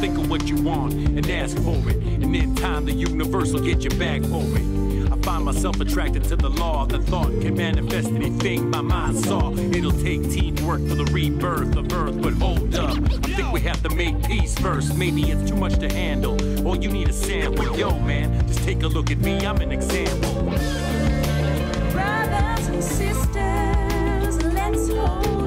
think of what you want and ask for it. And in time, the universe will get you back for it. I find myself attracted to the law. The thought can manifest anything my mind saw. It'll take teamwork for the rebirth of Earth, but hold up. I think we have to make peace first. Maybe it's too much to handle. Or you need a sample. Yo, man, just take a look at me. I'm an example. Brothers and sisters, let's hold.